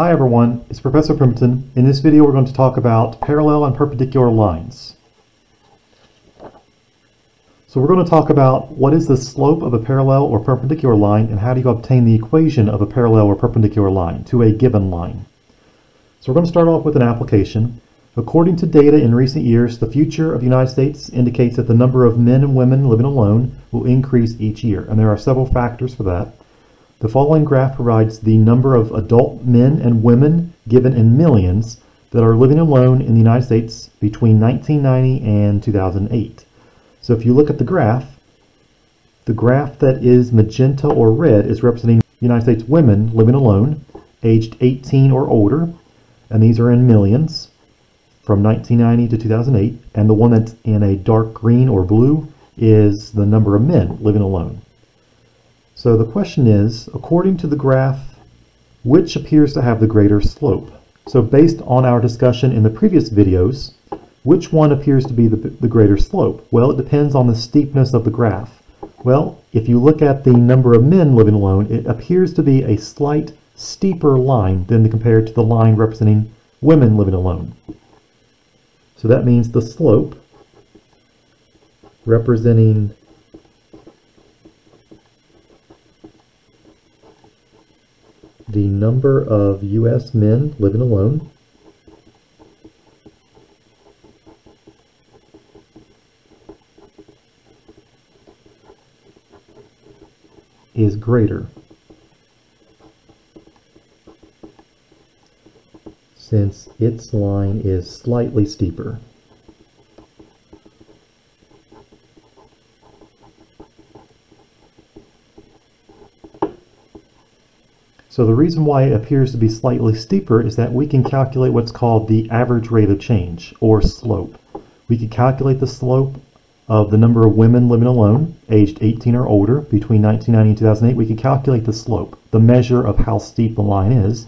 Hi everyone, it's Professor Pemberton. In this video we're going to talk about parallel and perpendicular lines. So we're going to talk about what is the slope of a parallel or perpendicular line and how do you obtain the equation of a parallel or perpendicular line to a given line. So we're going to start off with an application. According to data in recent years, the future of the United States indicates that the number of men and women living alone will increase each year, and there are several factors for that. The following graph provides the number of adult men and women given in millions that are living alone in the United States between 1990 and 2008. So if you look at the graph, the graph that is magenta or red is representing United States women living alone, aged 18 or older, and these are in millions from 1990 to 2008, and the one that's in a dark green or blue is the number of men living alone. So the question is, according to the graph, which appears to have the greater slope? So based on our discussion in the previous videos, which one appears to be the, the greater slope? Well, it depends on the steepness of the graph. Well, if you look at the number of men living alone, it appears to be a slight steeper line than compared to the line representing women living alone. So that means the slope representing the number of U.S. men living alone is greater since its line is slightly steeper. So the reason why it appears to be slightly steeper is that we can calculate what's called the average rate of change, or slope. We could calculate the slope of the number of women living alone, aged 18 or older, between 1990 and 2008. We could calculate the slope, the measure of how steep the line is,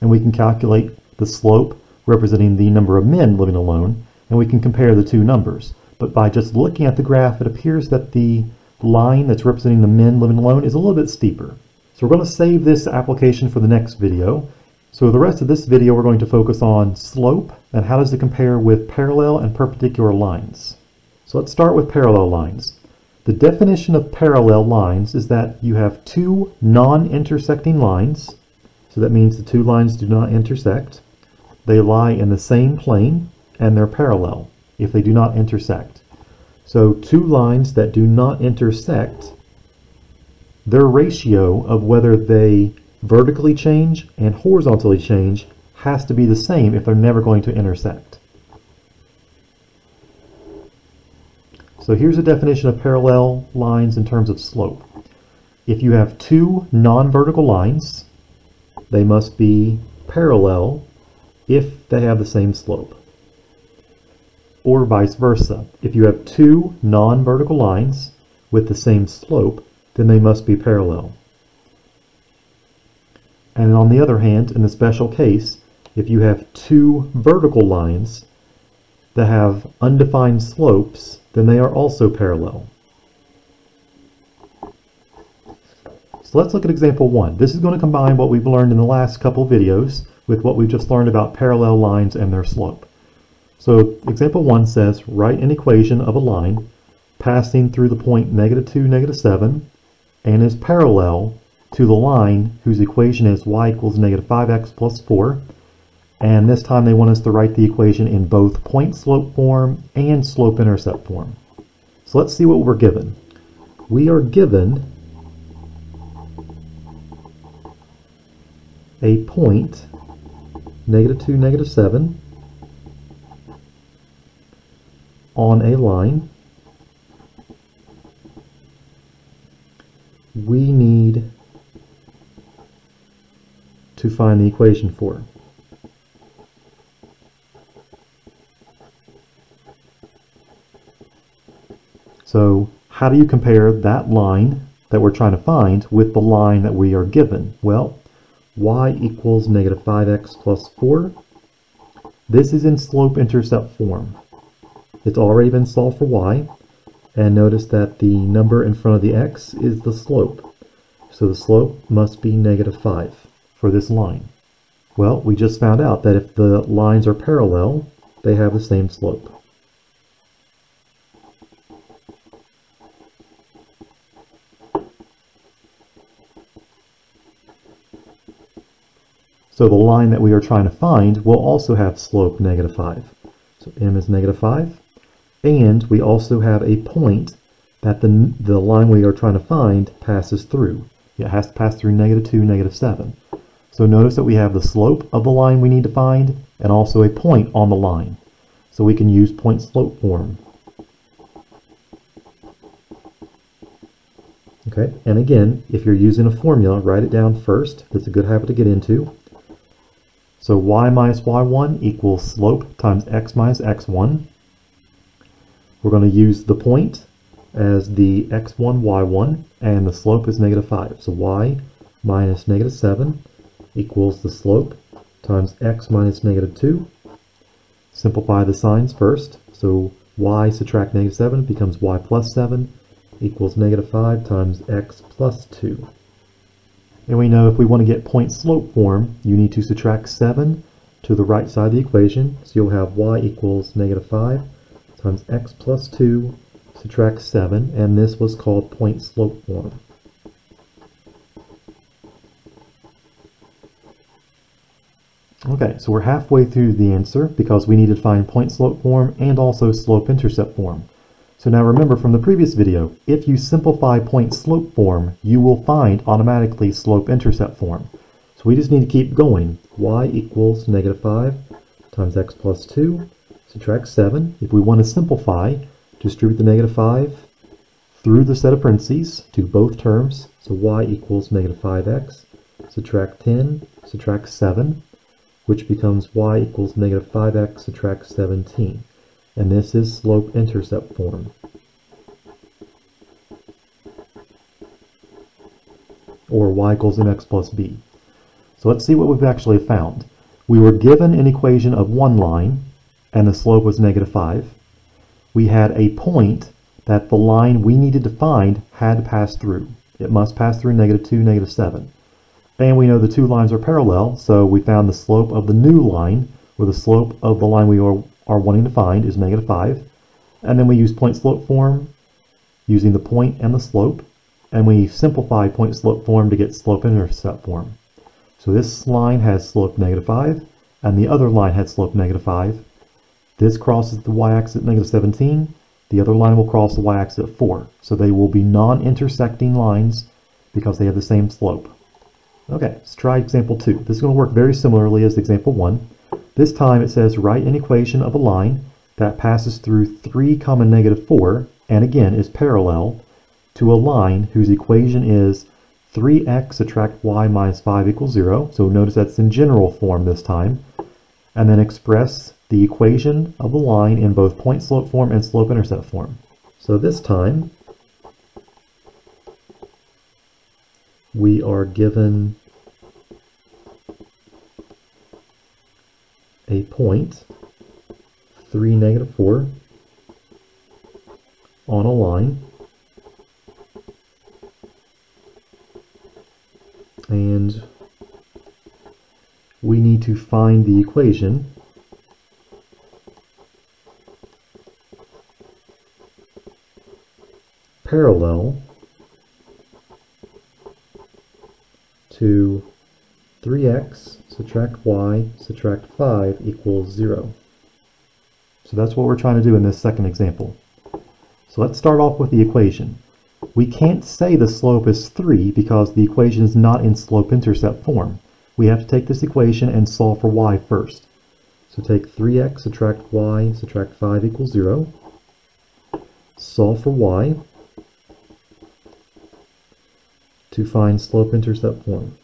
and we can calculate the slope representing the number of men living alone, and we can compare the two numbers. But by just looking at the graph, it appears that the line that's representing the men living alone is a little bit steeper. So we're going to save this application for the next video. So the rest of this video we're going to focus on slope and how does it compare with parallel and perpendicular lines. So let's start with parallel lines. The definition of parallel lines is that you have two non-intersecting lines. So that means the two lines do not intersect. They lie in the same plane and they're parallel if they do not intersect. So two lines that do not intersect their ratio of whether they vertically change and horizontally change has to be the same if they're never going to intersect. So here's a definition of parallel lines in terms of slope. If you have two non-vertical lines, they must be parallel if they have the same slope. Or vice versa. If you have two non-vertical lines with the same slope, then they must be parallel. And on the other hand, in the special case, if you have two vertical lines that have undefined slopes, then they are also parallel. So let's look at example one. This is going to combine what we've learned in the last couple videos with what we've just learned about parallel lines and their slope. So example one says, write an equation of a line passing through the point negative 2, negative 7, and is parallel to the line whose equation is y equals negative 5x plus 4. And this time they want us to write the equation in both point slope form and slope intercept form. So let's see what we're given. We are given a point, negative 2, negative 7, on a line we need to find the equation for. So how do you compare that line that we're trying to find with the line that we are given? Well, y equals negative 5x plus 4. This is in slope-intercept form. It's already been solved for y, and notice that the number in front of the x is the slope. So the slope must be negative 5 for this line. Well, we just found out that if the lines are parallel, they have the same slope. So the line that we are trying to find will also have slope negative 5. So m is negative 5. And we also have a point that the, the line we are trying to find passes through. It has to pass through negative 2, negative 7. So notice that we have the slope of the line we need to find and also a point on the line. So we can use point slope form. Okay, and again, if you're using a formula, write it down first. It's a good habit to get into. So y minus y1 equals slope times x minus x1. We're going to use the point as the x1, y1, and the slope is negative 5. So y minus negative 7 equals the slope times x minus negative 2. Simplify the signs first. So y subtract negative 7 becomes y plus 7 equals negative 5 times x plus 2. And we know if we want to get point slope form, you need to subtract 7 to the right side of the equation. So you'll have y equals negative 5 times x plus 2, subtract 7, and this was called point slope form. Okay, so we're halfway through the answer because we need to find point slope form and also slope intercept form. So now remember from the previous video, if you simplify point slope form, you will find automatically slope intercept form. So we just need to keep going. y equals negative 5 times x plus 2, subtract 7. If we want to simplify, distribute the negative 5 through the set of parentheses to both terms. So y equals negative 5x, subtract 10, subtract 7, which becomes y equals negative 5x, subtract 17 and this is slope intercept form. Or y equals mx plus b. So let's see what we've actually found. We were given an equation of one line, and the slope was negative 5. We had a point that the line we needed to find had to pass through. It must pass through negative 2, negative 7. And we know the two lines are parallel, so we found the slope of the new line, where the slope of the line we were are wanting to find is negative 5. And then we use point slope form using the point and the slope. And we simplify point slope form to get slope intercept form. So this line has slope negative 5, and the other line had slope negative 5. This crosses the y-axis at negative 17. The other line will cross the y-axis at 4. So they will be non-intersecting lines because they have the same slope. Okay, let's try example 2. This is going to work very similarly as example 1. This time it says write an equation of a line that passes through 3 comma negative 4 and again is parallel to a line whose equation is 3x subtract y minus 5 equals 0. So notice that's in general form this time. And then express the equation of the line in both point slope form and slope intercept form. So this time we are given a point, 3, negative 4, on a line. And we need to find the equation parallel to 3x subtract y subtract 5 equals 0. So that's what we're trying to do in this second example. So let's start off with the equation. We can't say the slope is 3 because the equation is not in slope-intercept form. We have to take this equation and solve for y first. So take 3x subtract y subtract 5 equals 0. Solve for y to find slope-intercept form.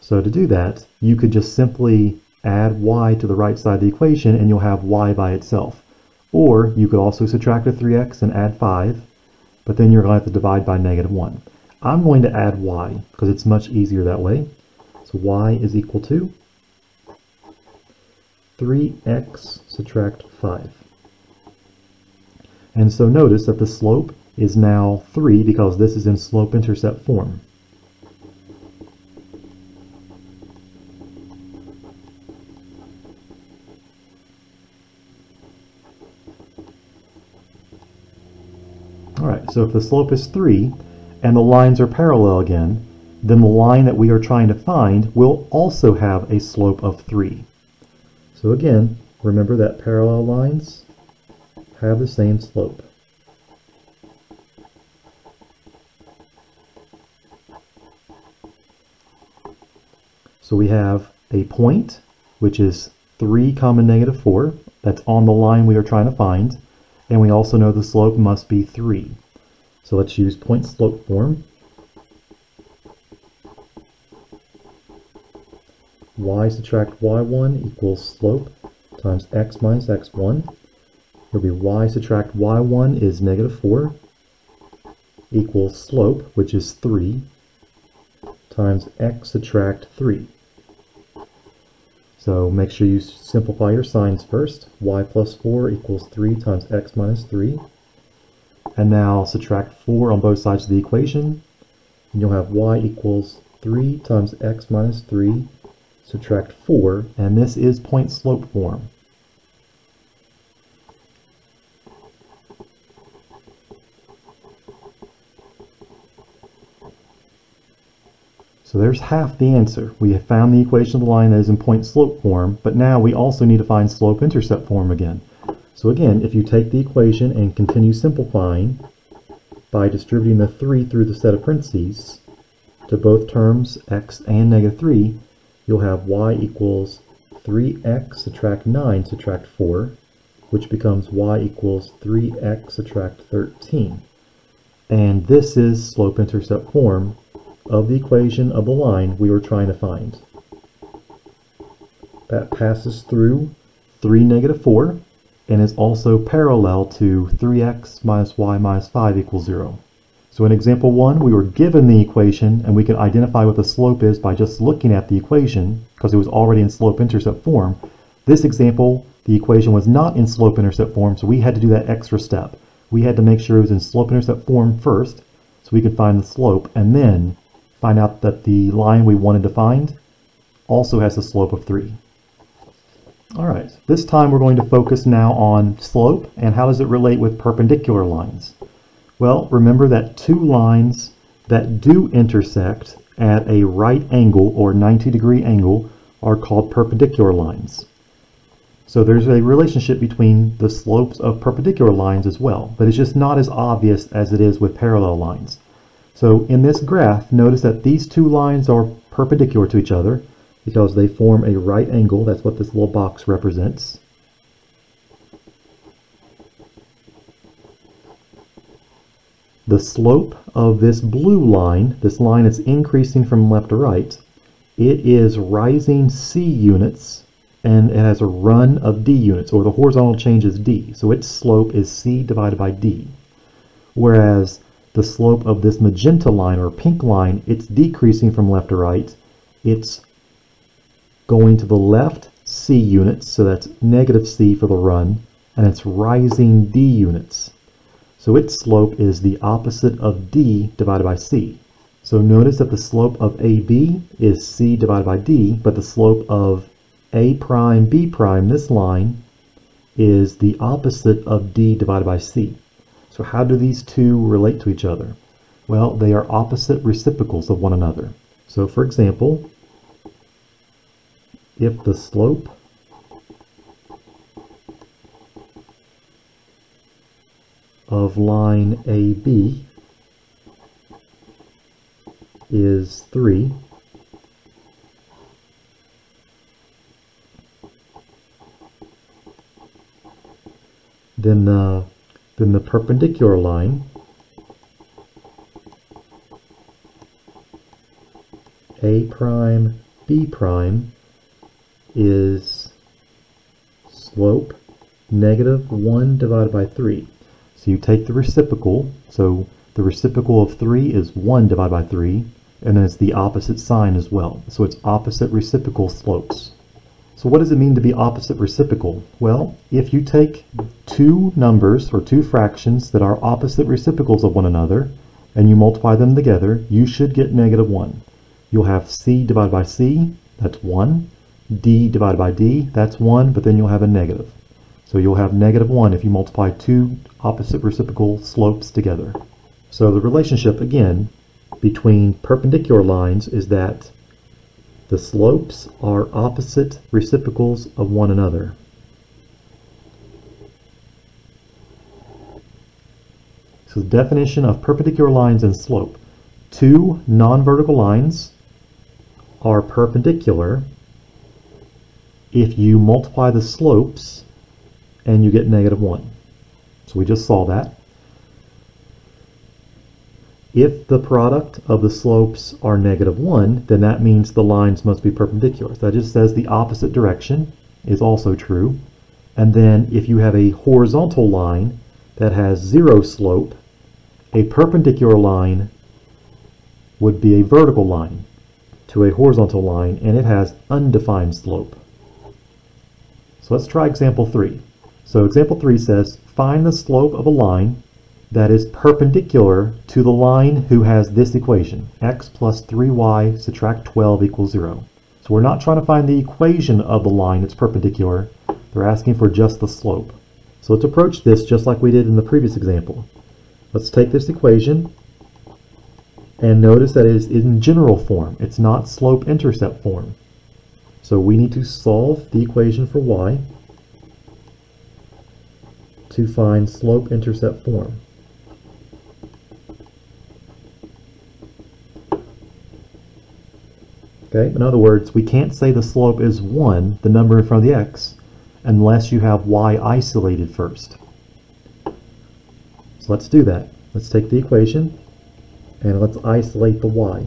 So to do that, you could just simply add y to the right side of the equation and you'll have y by itself. Or you could also subtract a 3x and add 5, but then you're going to have to divide by negative 1. I'm going to add y because it's much easier that way. So y is equal to 3x subtract 5. And so notice that the slope is now 3 because this is in slope-intercept form. Alright, so if the slope is 3 and the lines are parallel again, then the line that we are trying to find will also have a slope of 3. So again, remember that parallel lines have the same slope. So we have a point, which is 3 comma negative 4. That's on the line we are trying to find. And we also know the slope must be 3. So let's use point slope form. Y subtract y1 equals slope times x minus x1. It'll be y subtract y1 is negative 4 equals slope, which is 3, times x subtract 3. So make sure you simplify your signs first. y plus 4 equals 3 times x minus 3. And now subtract 4 on both sides of the equation. And you'll have y equals 3 times x minus 3 subtract 4, and this is point slope form. So there's half the answer. We have found the equation of the line that is in point slope form, but now we also need to find slope intercept form again. So again, if you take the equation and continue simplifying by distributing the 3 through the set of parentheses to both terms x and negative 3, you'll have y equals 3x subtract 9 subtract 4, which becomes y equals 3x subtract 13. And this is slope-intercept form of the equation of the line we were trying to find. That passes through 3 negative 4 and is also parallel to 3x minus y minus 5 equals 0. So in example 1, we were given the equation and we could identify what the slope is by just looking at the equation because it was already in slope-intercept form. This example, the equation was not in slope-intercept form, so we had to do that extra step. We had to make sure it was in slope-intercept form first so we could find the slope and then find out that the line we wanted to find also has a slope of 3. All right, this time we're going to focus now on slope and how does it relate with perpendicular lines. Well, remember that two lines that do intersect at a right angle or 90 degree angle are called perpendicular lines. So there's a relationship between the slopes of perpendicular lines as well, but it's just not as obvious as it is with parallel lines. So in this graph, notice that these two lines are perpendicular to each other because they form a right angle. That's what this little box represents. The slope of this blue line, this line is increasing from left to right, it is rising C units and it has a run of D units, or the horizontal change is D. So its slope is C divided by D. Whereas the slope of this magenta line or pink line, it's decreasing from left to right. It's going to the left C units, so that's negative C for the run, and it's rising D units. So its slope is the opposite of D divided by C. So notice that the slope of AB is C divided by D, but the slope of A prime, B prime, this line, is the opposite of D divided by C. So how do these two relate to each other? Well, they are opposite reciprocals of one another. So for example, if the slope of line AB is 3, then the then the perpendicular line A prime B prime is slope negative 1 divided by 3. So you take the reciprocal, so the reciprocal of 3 is 1 divided by 3, and then it's the opposite sign as well. So it's opposite reciprocal slopes. So what does it mean to be opposite reciprocal? Well, if you take two numbers or two fractions that are opposite reciprocals of one another and you multiply them together, you should get negative 1. You'll have c divided by c, that's 1. d divided by d, that's 1, but then you'll have a negative. So you'll have negative 1 if you multiply two opposite reciprocal slopes together. So the relationship, again, between perpendicular lines is that the slopes are opposite reciprocals of one another. So the definition of perpendicular lines and slope. Two non-vertical lines are perpendicular if you multiply the slopes and you get negative 1. So we just saw that. If the product of the slopes are negative 1, then that means the lines must be perpendicular. So that just says the opposite direction is also true. And then if you have a horizontal line that has zero slope, a perpendicular line would be a vertical line to a horizontal line, and it has undefined slope. So let's try example 3. So example 3 says, find the slope of a line that is perpendicular to the line who has this equation, x plus 3y subtract 12 equals 0. So we're not trying to find the equation of the line that's perpendicular. They're asking for just the slope. So let's approach this just like we did in the previous example. Let's take this equation and notice that it is in general form. It's not slope-intercept form. So we need to solve the equation for y to find slope-intercept form. Okay, in other words, we can't say the slope is 1, the number in front of the x, unless you have y isolated first. So let's do that. Let's take the equation and let's isolate the y.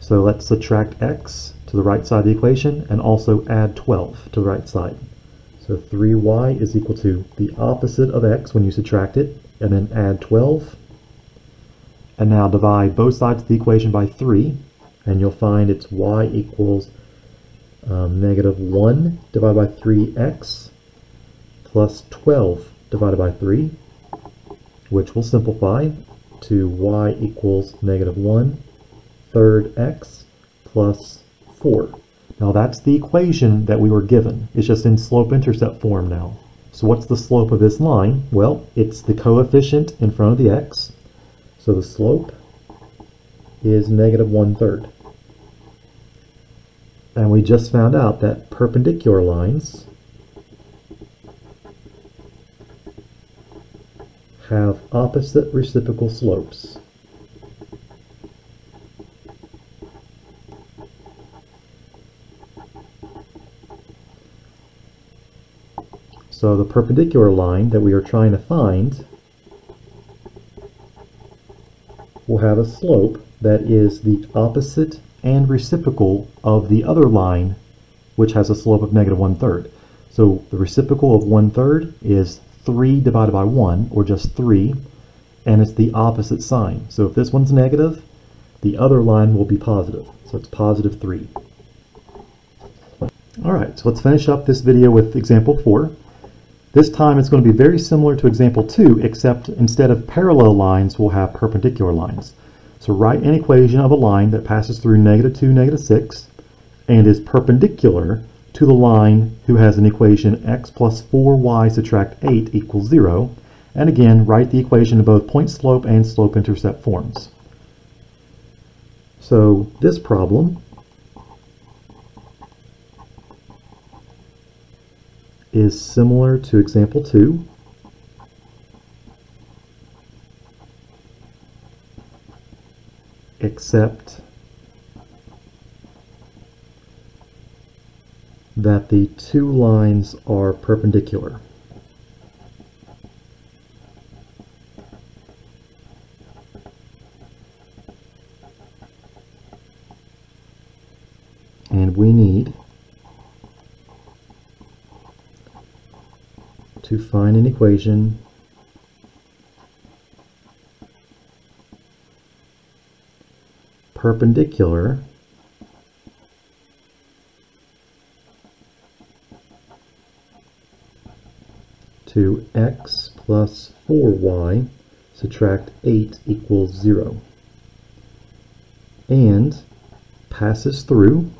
So let's subtract x to the right side of the equation and also add 12 to the right side. So 3y is equal to the opposite of x when you subtract it, and then add 12. And now divide both sides of the equation by 3, and you'll find it's y equals um, negative 1 divided by 3x plus 12 divided by 3, which will simplify to y equals negative 1 third x plus 4. Now that's the equation that we were given. It's just in slope-intercept form now. So what's the slope of this line? Well, it's the coefficient in front of the x. So the slope is negative one-third. And we just found out that perpendicular lines have opposite reciprocal slopes. So the perpendicular line that we are trying to find will have a slope that is the opposite and reciprocal of the other line, which has a slope of negative one-third. So the reciprocal of one-third is 3 divided by 1, or just 3, and it's the opposite sign. So if this one's negative, the other line will be positive. So it's positive 3. Alright, so let's finish up this video with example 4. This time it's going to be very similar to example 2, except instead of parallel lines, we'll have perpendicular lines. So write an equation of a line that passes through negative 2, negative 6, and is perpendicular to the line who has an equation x plus 4y subtract 8 equals 0. And again, write the equation in both point slope and slope intercept forms. So this problem is similar to example 2. except that the two lines are perpendicular. And we need to find an equation. Perpendicular. To x plus 4y subtract 8 equals 0 and passes through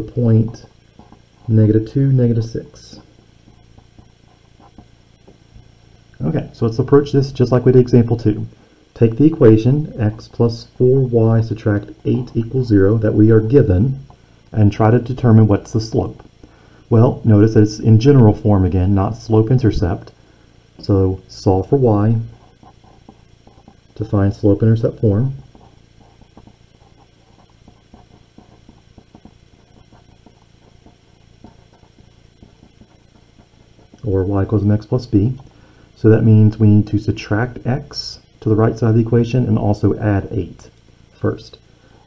the point negative 2, negative 6. Okay, so let's approach this just like we did example 2. Take the equation x plus 4y subtract 8 equals 0 that we are given and try to determine what's the slope. Well, notice that it's in general form again, not slope-intercept. So solve for y to find slope-intercept form. Or y equals mx plus b. So that means we need to subtract x to the right side of the equation and also add 8 first.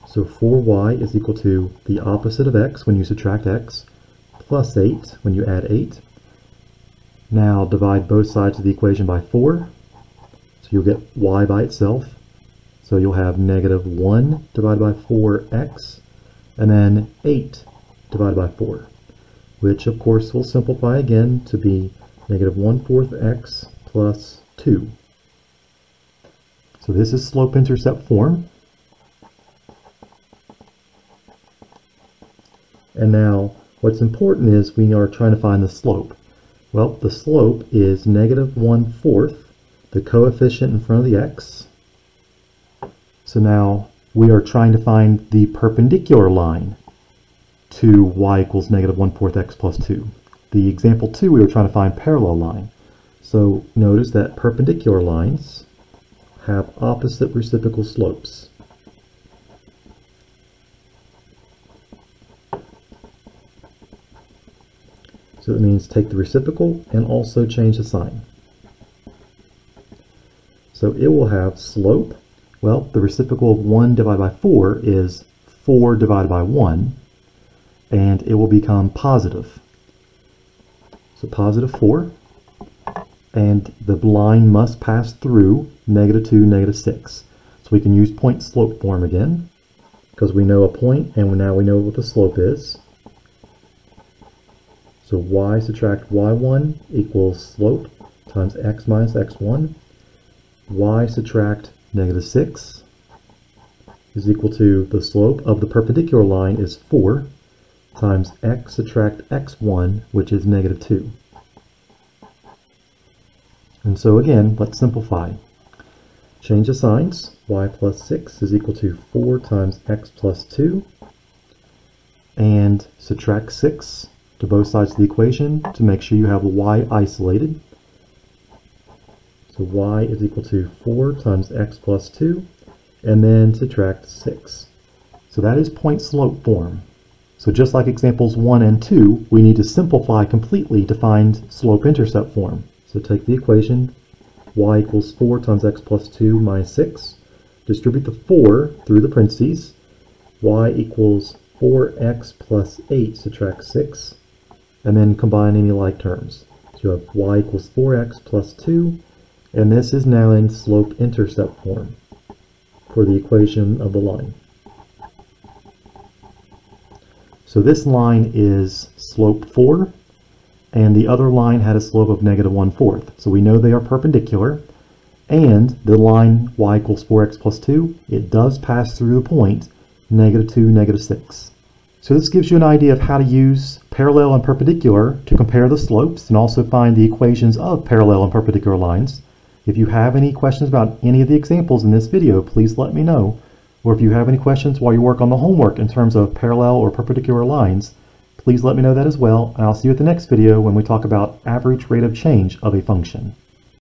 So 4y is equal to the opposite of x when you subtract x, plus 8 when you add 8. Now divide both sides of the equation by 4. So you'll get y by itself. So you'll have negative 1 divided by 4x, and then 8 divided by 4, which of course will simplify again to be negative 1 fourth x plus 2. So this is slope-intercept form. And now what's important is we are trying to find the slope. Well, the slope is negative 1 fourth, the coefficient in front of the x. So now we are trying to find the perpendicular line to y equals negative 1 fourth x plus 2. The example 2, we were trying to find parallel line. So notice that perpendicular lines have opposite reciprocal slopes. So that means take the reciprocal and also change the sign. So it will have slope. Well, the reciprocal of 1 divided by 4 is 4 divided by 1, and it will become positive. So positive 4 and the line must pass through negative 2, negative 6. So we can use point slope form again because we know a point and now we know what the slope is. So y subtract y1 equals slope times x minus x1. y subtract negative 6 is equal to the slope of the perpendicular line is 4 times x subtract x1, which is negative 2. And so again, let's simplify. Change the signs. y plus 6 is equal to 4 times x plus 2. And subtract 6 to both sides of the equation to make sure you have y isolated. So y is equal to 4 times x plus 2. And then subtract 6. So that is point slope form. So just like examples 1 and 2, we need to simplify completely to find slope intercept form. So take the equation y equals 4 times x plus 2 minus 6. Distribute the 4 through the parentheses. y equals 4x plus 8, subtract 6. And then combine any like terms. So you have y equals 4x plus 2. And this is now in slope-intercept form for the equation of the line. So this line is slope 4 and the other line had a slope of negative 1 fourth. So we know they are perpendicular, and the line y equals 4x plus 2, it does pass through the point negative 2, negative 6. So this gives you an idea of how to use parallel and perpendicular to compare the slopes and also find the equations of parallel and perpendicular lines. If you have any questions about any of the examples in this video, please let me know. Or if you have any questions while you work on the homework in terms of parallel or perpendicular lines, Please let me know that as well, and I'll see you at the next video when we talk about average rate of change of a function.